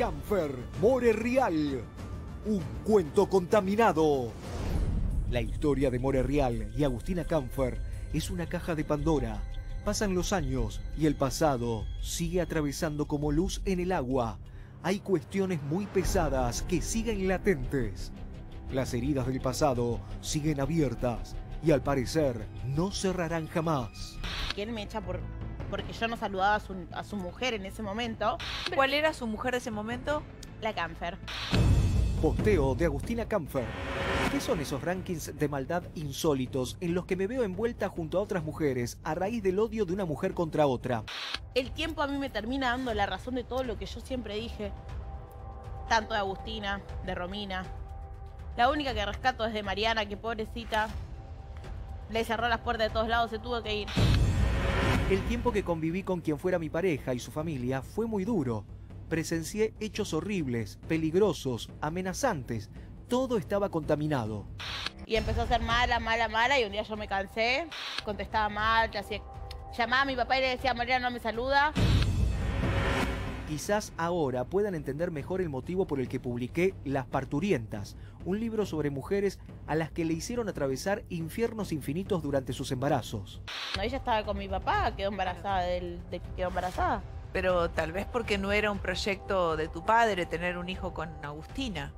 Camfer, More Real. Un cuento contaminado. La historia de More Real y Agustina Camfer es una caja de Pandora. Pasan los años y el pasado sigue atravesando como luz en el agua. Hay cuestiones muy pesadas que siguen latentes. Las heridas del pasado siguen abiertas y al parecer no cerrarán jamás. ¿Quién me echa por porque yo no saludaba a su, a su mujer en ese momento? ¿Cuál era su mujer de ese momento? La Camfer. Posteo de Agustina Camfer. ¿Qué son esos rankings de maldad insólitos en los que me veo envuelta junto a otras mujeres a raíz del odio de una mujer contra otra? El tiempo a mí me termina dando la razón de todo lo que yo siempre dije. Tanto de Agustina, de Romina. La única que rescato es de Mariana, que pobrecita. Le cerró las puertas de todos lados, se tuvo que ir. El tiempo que conviví con quien fuera mi pareja y su familia fue muy duro. Presencié hechos horribles, peligrosos, amenazantes. Todo estaba contaminado. Y empezó a ser mala, mala, mala. Y un día yo me cansé, contestaba mal, hacía... llamaba a mi papá y le decía, Mariana no me saluda. Quizás ahora puedan entender mejor el motivo por el que publiqué Las Parturientas, un libro sobre mujeres a las que le hicieron atravesar infiernos infinitos durante sus embarazos. No, ella estaba con mi papá, quedó embarazada del, de, quedó embarazada. Pero tal vez porque no era un proyecto de tu padre tener un hijo con Agustina.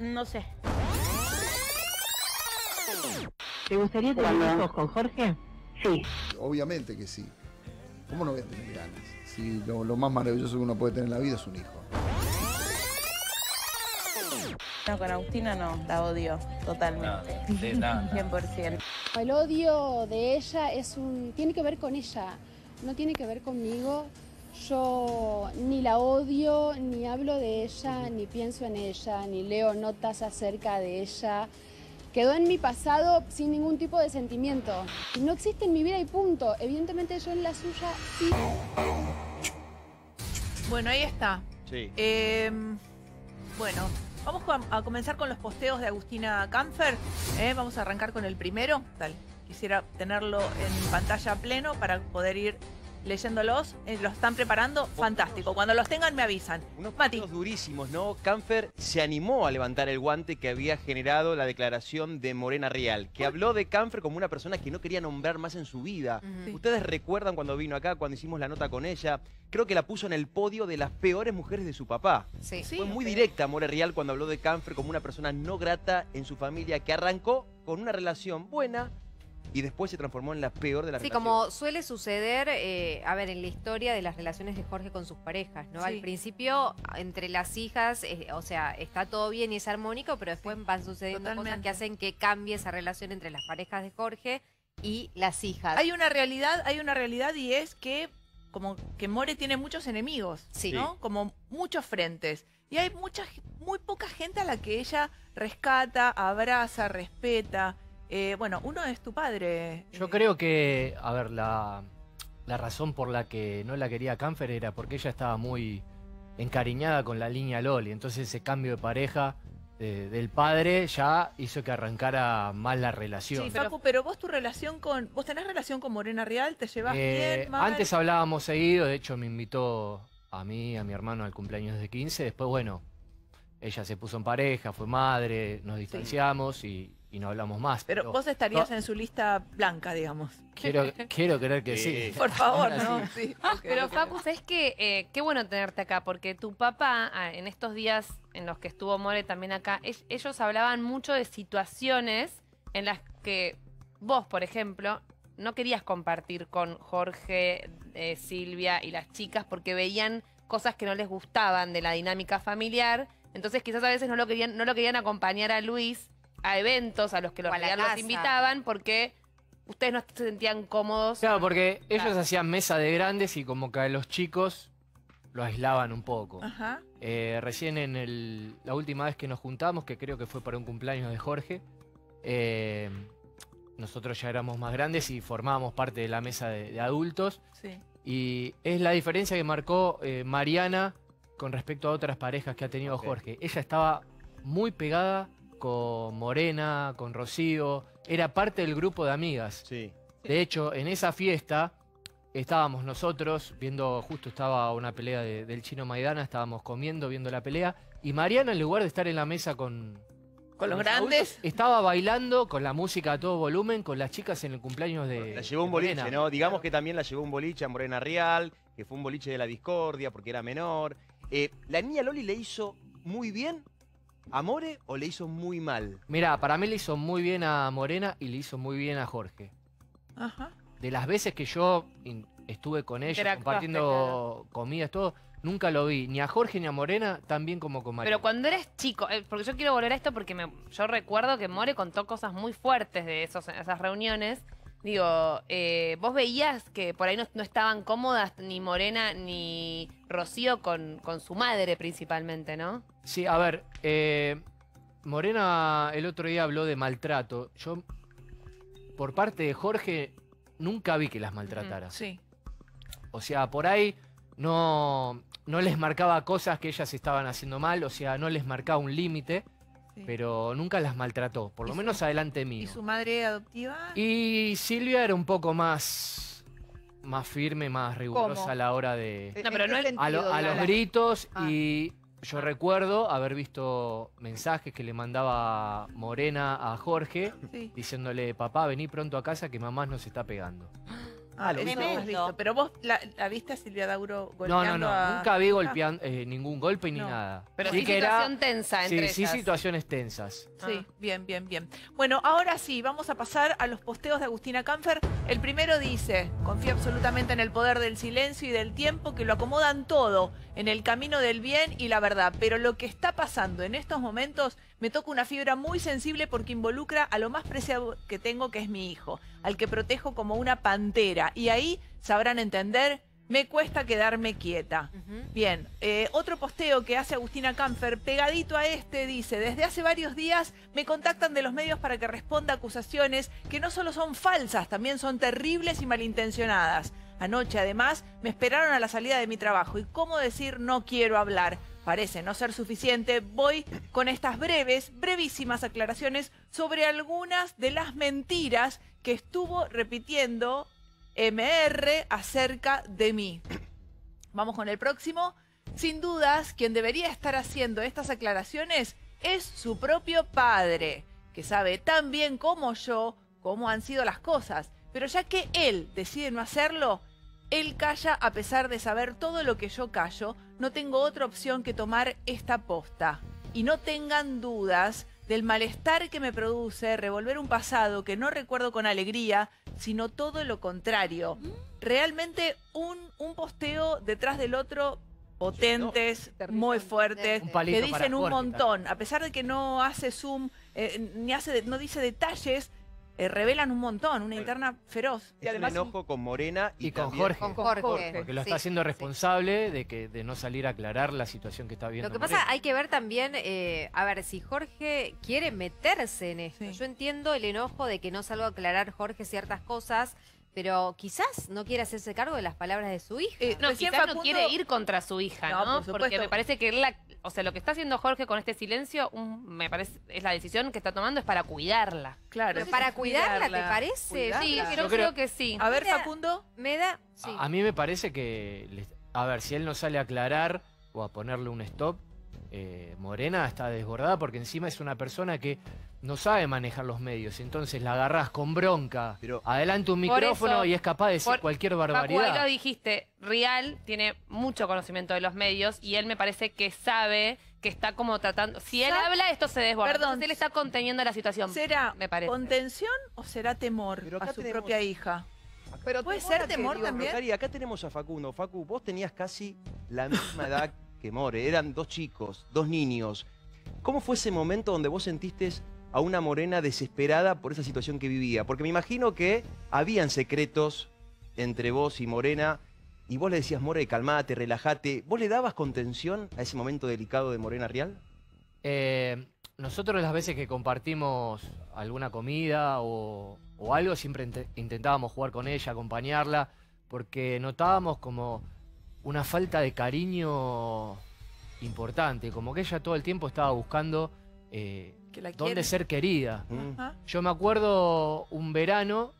No sé. ¿Te gustaría tener hijos con Jorge? Sí. Obviamente que sí. ¿Cómo no voy a tener ganas? Si lo, lo, más maravilloso que uno puede tener en la vida es un hijo. No, con Agustina no, la odio totalmente. No, 100%. El odio de ella es un, tiene que ver con ella, no tiene que ver conmigo. Yo ni la odio, ni hablo de ella, ni pienso en ella, ni leo notas acerca de ella. Quedó en mi pasado sin ningún tipo de sentimiento. No existe en mi vida y punto. Evidentemente yo en la suya sí. Bueno, ahí está. Sí. Eh, bueno, vamos a comenzar con los posteos de Agustina Camfer. ¿eh? Vamos a arrancar con el primero. Tal. Quisiera tenerlo en pantalla pleno para poder ir leyéndolos. Eh, los están preparando. Fantástico. Cuando los tengan me avisan. Unos Mati. durísimos, ¿no? Camfer se animó a levantar el guante que había generado la declaración de Morena Real, que habló de Camfer como una persona que no quería nombrar más en su vida. Ustedes recuerdan cuando vino acá, cuando hicimos la nota con ella, creo que la puso en el podio de las peores mujeres de su papá. Sí. Sí. Fue muy directa More Real cuando habló de Camfer como una persona no grata en su familia, que arrancó con una relación buena y después se transformó en la peor de las Sí, relaciones. como suele suceder, eh, a ver, en la historia de las relaciones de Jorge con sus parejas, ¿no? Sí. Al principio, entre las hijas, eh, o sea, está todo bien y es armónico, pero después van sucediendo cosas que hacen que cambie esa relación entre las parejas de Jorge y las hijas. Hay una realidad, hay una realidad y es que como que More tiene muchos enemigos, Sí. ¿no? Como muchos frentes. Y hay mucha, muy poca gente a la que ella rescata, abraza, respeta. Eh, bueno, uno es tu padre. Yo eh, creo que, a ver, la, la razón por la que no la quería Canfer era porque ella estaba muy encariñada con la línea Loli. Entonces ese cambio de pareja de- del padre ya hizo que arrancara mal la relación. Sí, Facu, pero vos tu relación con... ¿Vos tenés relación con Morena Real? ¿Te llevas Eh, bien, mal? antes hablábamos seguido, de hecho me invitó a mí, a mi hermano al cumpleaños de 15. Después, bueno, ella se puso en pareja, fue madre, nos distanciamos y, y no hablamos más. Pero vos estarías en su lista blanca, digamos. Quiero, quiero creer que sí. Por favor, ¿no? sí. Sí, ok, Pero ok. Facu, ¿sabes qué? Eh, qué bueno tenerte acá, porque tu papá, ah, en estos días en los que estuvo More también acá, es- ellos hablaban mucho de situaciones en las que vos, por ejemplo, no querías compartir con Jorge, eh, Silvia y las chicas porque veían cosas que no les gustaban de la dinámica familiar. Entonces quizás a veces no lo querían, no lo querían acompañar a Luis a eventos a los que los, a la invitaban porque ustedes no se sentían cómodos. Claro, porque ellos Claro. hacían mesa de grandes y como que a los chicos lo aislaban un poco. Ajá. Eh, recién en el- la última vez que nos juntamos, que creo que fue para un cumpleaños de Jorge, eh, nosotros ya éramos más grandes y formábamos parte de la mesa de, de adultos. Sí. Y es la diferencia que marcó eh, Mariana con respecto a otras parejas que ha tenido. Jorge. Ella estaba muy pegada con Morena, con Rocío, era parte del grupo de amigas. Sí. De hecho, en esa fiesta, estábamos nosotros viendo, justo estaba una pelea de- del chino Maidana, estábamos comiendo, viendo la pelea, y Mariana, en lugar de estar en la mesa con, Con los los grandes. adultos, estaba bailando con la música a todo volumen, con las chicas en el cumpleaños de. La llevó un boliche, Morena. ¿no? Digamos que también la llevó un boliche a Morena Real, que fue un boliche de la discordia porque era menor. Eh, ¿La niña Loli le hizo muy bien a More o le hizo muy mal? Mira, para mí le hizo muy bien a Morena y le hizo muy bien a Jorge. Ajá. De las veces que yo estuve con ellos compartiendo comidas, todo, nunca lo vi, ni a Jorge ni a Morena tan bien como con Mariana. Pero cuando eres chico, eh, porque yo quiero volver a esto porque me- yo recuerdo que More contó cosas muy fuertes de esos, esas reuniones. Digo, eh, vos veías que por ahí no, no estaban cómodas ni Morena ni Rocío con, con su madre principalmente, ¿no? Sí, a ver, eh, Morena el otro día habló de maltrato. Yo, por parte de Jorge, nunca vi que las maltratara. Sí. O sea, por ahí no, no les marcaba cosas que ellas estaban haciendo mal, o sea, no les marcaba un límite, Sí. pero nunca las maltrató, por lo ¿Y su- menos adelante ¿Y mío. su madre adoptiva? Y Silvia era un poco más, más firme, más rigurosa ¿Cómo? a la hora de... No, pero no a, lo- a los gritos Ah. y yo recuerdo haber visto mensajes que le mandaba Morena a Jorge Sí. diciéndole, papá, vení pronto a casa que mamá nos está pegando. Ah, lo visto. Pero vos la, la viste a Silvia Dauro No, golpeando no, no, a- nunca vi golpeando eh, ningún golpe ni No. nada. Pero sí sí, que era, situación tensa sí, entre sí ellas. situaciones tensas. Sí, Ah. bien, bien, bien. Bueno, ahora sí, vamos a pasar a los posteos de Agustina Camfer. El primero dice, confía absolutamente en el poder del silencio y del tiempo que lo acomodan todo en el camino del bien y la verdad. Pero lo que está pasando en estos momentos me toca una fibra muy sensible porque involucra a lo más preciado que tengo, que es mi hijo, al que protejo como una pantera. Y ahí sabrán entender, me cuesta quedarme quieta. Bien, eh, otro posteo que hace Agustina Camfer, pegadito a este, dice, desde hace varios días me contactan de los medios para que responda a acusaciones que no solo son falsas, también son terribles y malintencionadas. Anoche, además, me esperaron a la salida de mi trabajo y cómo decir no quiero hablar. Parece no ser suficiente, voy con estas breves, brevísimas aclaraciones sobre algunas de las mentiras que estuvo repitiendo MR acerca de mí. Vamos con el próximo. Sin dudas, quien debería estar haciendo estas aclaraciones es su propio padre, que sabe tan bien como yo cómo han sido las cosas. Pero ya que él decide no hacerlo, él calla a pesar de saber todo lo que yo callo. No tengo otra opción que tomar esta posta. Y no tengan dudas del malestar que me produce revolver un pasado que no recuerdo con alegría, sino todo lo contrario. Realmente un, un posteo detrás del otro potentes, muy fuertes, que dicen un montón. A pesar de que no hace zoom, eh, ni hace, no dice detalles, eh, revelan un montón, una interna feroz. Es un enojo con Morena y, Y con Jorge. Con Jorge. Porque lo Sí, está haciendo sí. responsable de que de no salir a aclarar la situación que está viendo. Lo que Morena. pasa, hay que ver también, eh, a ver, si Jorge quiere meterse en esto. Sí. Yo entiendo el enojo de que no salga a aclarar Jorge ciertas cosas, pero quizás no quiere hacerse cargo de las palabras de su hija. Eh, No, quizás no quiere ir contra su hija, No, ¿no? por supuesto. Porque me parece que él la- o sea, lo que está haciendo Jorge con este silencio, un- me parece, es la decisión que está tomando es para cuidarla. Claro. Pero para cuidarla, ¿te parece? Cuidarla. Sí, Yo creo- creo que sí. A ver, Facundo. Me da... sí. A, a mí me parece que, a ver, si él no sale a aclarar o a ponerle un stop, eh, Morena está desbordada porque encima es una persona que no sabe manejar los medios. Entonces la agarrás con bronca, Pero- adelante un micrófono eso, y es capaz de decir por- cualquier Facu, ahí lo barbaridad. dijiste, Rial tiene mucho conocimiento de los medios y él me parece que sabe que está como tratando. Si él habla, esto se desborda. Perdón. Entonces él está conteniendo la situación. ¿Será me parece. contención o será temor Pero a acá su tenemos- propia hija? Pero ¿Puede temor ser temor digo, también? Acá tenemos a Facundo. Facu, vos tenías casi la misma edad More. Eran dos chicos, dos niños. ¿Cómo fue ese momento donde vos sentiste a una morena desesperada por esa situación que vivía? Porque me imagino que habían secretos entre vos y Morena y vos le decías, More, calmate, relájate. ¿Vos le dabas contención a ese momento delicado de Morena Real? Eh, nosotros las veces que compartimos alguna comida o, algo, siempre int- intentábamos jugar con ella, acompañarla, porque notábamos como una falta de cariño importante, como que ella todo el tiempo estaba buscando eh, Que la dónde ser querida. Mm. Ajá. Yo me acuerdo un verano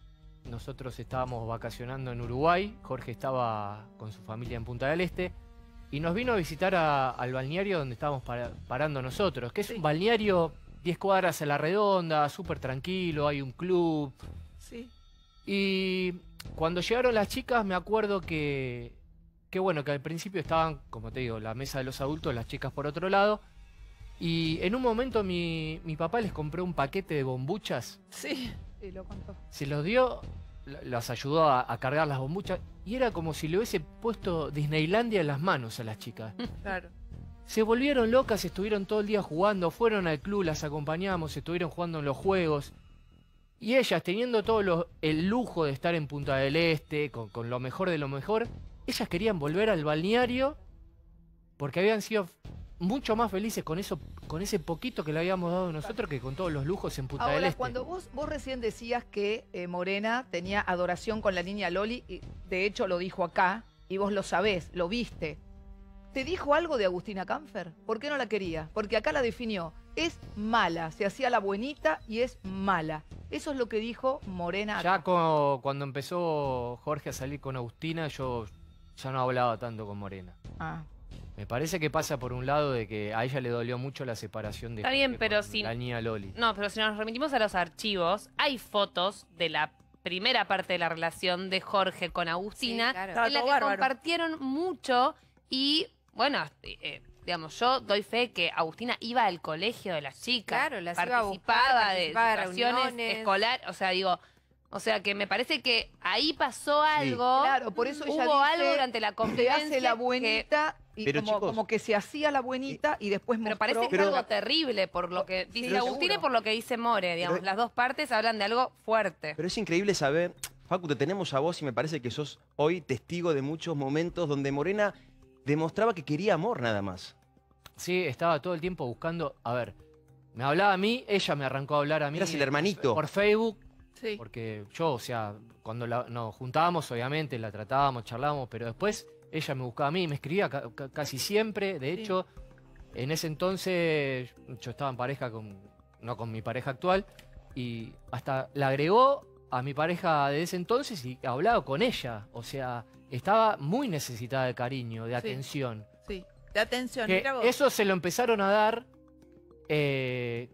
nosotros estábamos vacacionando en Uruguay, Jorge estaba con su familia en Punta del Este, y nos vino a visitar a- al balneario donde estábamos para- parando nosotros, que es un balneario 10 cuadras a la redonda, súper tranquilo, hay un club. Sí. Y cuando llegaron las chicas me acuerdo que, que bueno, que al principio estaban, como te digo, la mesa de los adultos, las chicas por otro lado. Y en un momento mi, mi papá les compró un paquete de bombuchas Sí. Sí, lo contó. se los dio, la- las ayudó a, a cargar las bombuchas y era como si le hubiese puesto Disneylandia en las manos a las chicas. Claro. Se volvieron locas, estuvieron todo el día jugando, fueron al club, las acompañamos, estuvieron jugando en los juegos. Y ellas, teniendo todo lo- el lujo de estar en Punta del Este, con, con lo mejor de lo mejor, ellas querían volver al balneario porque habían sido mucho más felices con eso, con ese poquito que le habíamos dado nosotros que con todos los lujos en Punta del Ahora, Este. cuando vos, vos recién decías que eh, Morena tenía adoración con la niña Loli, y de hecho lo dijo acá, y vos lo sabés, lo viste. ¿Te dijo algo de Agustina Canfer? ¿Por qué no la quería? Porque acá la definió. Es mala, se hacía la buenita y es mala. Eso es lo que dijo Morena. Ya acá. co- cuando empezó Jorge a salir con Agustina, yo ya no hablaba tanto con Morena. Ah. Me parece que pasa por un lado de que a ella le dolió mucho la separación de Está bien, Jorge pero con si- la niña Loli. No, pero si nos remitimos a los archivos, hay fotos de la primera parte de la relación de Jorge con Agustina, Sí, claro. Estaba en la que bárbaro. compartieron mucho y, bueno, eh, digamos, yo doy fe que Agustina iba al colegio de las chicas, Claro, las iba a participaba buscar, de participaba de situaciones reuniones. escolares, o sea, digo, o sea, que me parece que ahí pasó algo, Claro, por eso ella hubo dice, algo durante la Se convivencia hace la que- buenita y Pero, como, chicos, como que se hacía la buenita y después Pero mostró... parece que Pero- es algo terrible por lo que dice Pero Agustina y por lo que dice More, digamos. Pero- Las dos partes hablan de algo fuerte. Pero es increíble saber, Facu, te tenemos a vos y me parece que sos hoy testigo de muchos momentos donde Morena demostraba que quería amor nada más. Sí, estaba todo el tiempo buscando. A ver, me hablaba a mí, ella me arrancó a hablar a mí. Eras el hermanito. Por Facebook, Sí. porque yo, o sea, cuando la- nos juntábamos, obviamente, la tratábamos, charlábamos, pero después ella me buscaba a mí, me escribía ca- ca- casi siempre. De Sí. hecho, en ese entonces yo estaba en pareja con, no con mi pareja actual, y hasta la agregó a mi pareja de ese entonces y hablaba con ella. O sea, estaba muy necesitada de cariño, de Sí. atención. Sí. De atención, Que mira vos. eso se lo empezaron a dar eh,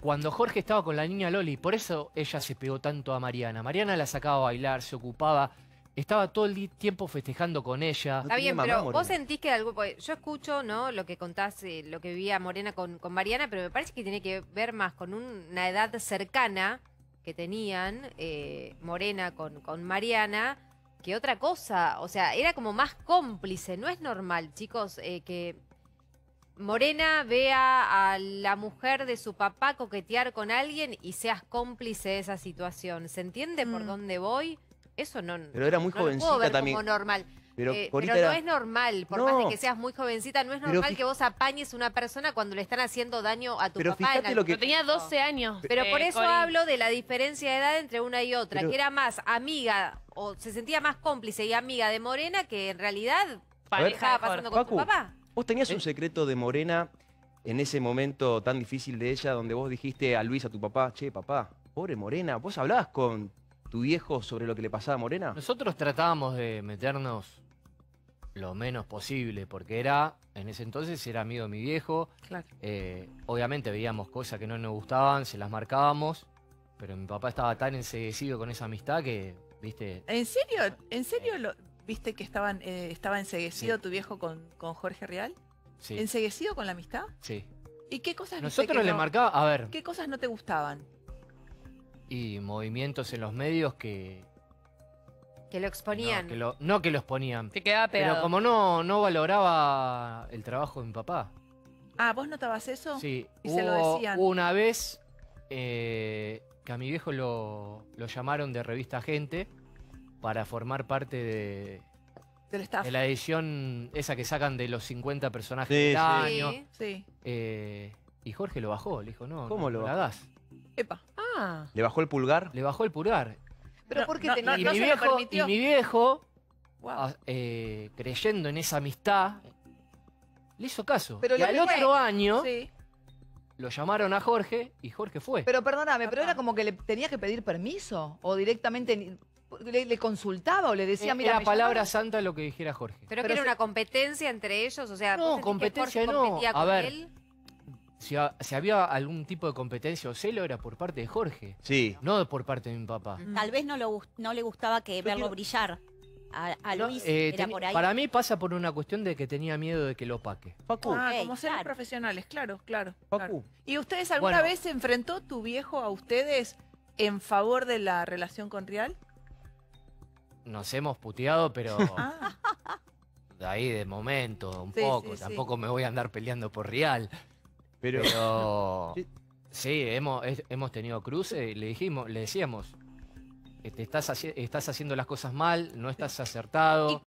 cuando Jorge estaba con la niña Loli. Por eso ella se pegó tanto a Mariana. Mariana la sacaba a bailar, se ocupaba. Estaba todo el tiempo festejando con ella. Está bien, pero Morena. vos sentís que algo. Yo escucho, ¿no? Lo que contás, eh, lo que vivía Morena con, con Mariana, pero me parece que tiene que ver más con un- una edad cercana que tenían eh, Morena con, con Mariana que otra cosa. O sea, era como más cómplice. No es normal, chicos, eh, que Morena vea a la mujer de su papá coquetear con alguien y seas cómplice de esa situación. ¿Se entiende por Mm. dónde voy? Eso no. Pero era muy no lo puedo jovencita ver también. como normal. Pero Eh, pero no era- es normal, por más de que seas muy jovencita, no es normal fij- que vos apañes a una persona cuando le están haciendo daño a tu Pero papá. en fíjate algún lo que- Pero tenía momento. 12 años. Pero eh, por eso Cori. hablo de la diferencia de edad entre una y otra, Pero- que era más amiga o se sentía más cómplice y amiga de Morena que en realidad Pareja pasando con tu Facu, papá. Vos tenías ¿Eh? un secreto de Morena en ese momento tan difícil de ella, donde vos dijiste a Luis, a tu papá, che, papá, pobre Morena. ¿Vos hablabas con tu viejo sobre lo que le pasaba a Morena? Nosotros tratábamos de meternos lo menos posible, porque era, en ese entonces era amigo de mi viejo. Claro. eh, obviamente veíamos cosas que no nos gustaban, se las marcábamos, pero mi papá estaba tan enseguecido con esa amistad que, viste, ¿En serio? ¿En serio lo, viste que estaban, eh, estaba enseguecido tu viejo con, con Jorge Real? sí, ¿Enseguecido con la amistad? sí. ¿Y qué cosas viste Nosotros que le no- marcaba, a ver, ¿Qué cosas no te gustaban? y movimientos en los medios que... Que lo exponían. No que, lo, no que los ponían. Te quedaba pegado. Pero como no, no valoraba el trabajo de mi papá. Ah, ¿vos notabas eso? Sí, Y se lo hubo decían. una vez eh, que a mi viejo lo, lo llamaron de revista Gente para formar parte de, Del staff. de la edición esa que sacan de los 50 personajes Sí, del sí. año. Sí. Sí. Eh, y Jorge lo bajó, le dijo, no, ¿Cómo no, lo no la bajó? hagas. Epa. Ah. ¿Le bajó el pulgar? Le bajó el pulgar. Pero No, ¿por qué no, tenía no, y, no mi se lo viejo, y permitió. mi viejo, Wow. a- eh, creyendo en esa amistad, le hizo caso. Pero y lo al otro año Sí. lo llamaron a Jorge y Jorge fue. Pero perdóname, pero era como que le tenías que pedir permiso o directamente ni- le, le consultaba o le decía, Eh, mira, era palabra llamaron". santa lo que dijera Jorge. Pero, Pero que era una competencia entre ellos, o sea, No, ¿vos sentís que competencia Jorge no. competía A con ver. él? Si, si había algún tipo de competencia o celo era por parte de Jorge, Sí. no por parte de mi papá. Tal vez no, lo, no le gustaba que verlo quiero- brillar. A, a No, Luis eh, era por ahí. Para mí pasa por una cuestión de que tenía miedo de que lo paque. Facu, Ah, Ok, como seres claro. profesionales, claro, claro. claro. Facu. ¿Y ustedes alguna Bueno. vez se enfrentó tu viejo a ustedes en favor de la relación con Real? Nos hemos puteado, pero Ah, de ahí de momento, un Sí, poco. sí, sí. Tampoco me voy a andar peleando por Real. Pero, Pero Sí. hemos, es- hemos tenido cruces y le dijimos, le decíamos, que te estás, haci- estás haciendo las cosas mal, no estás acertado.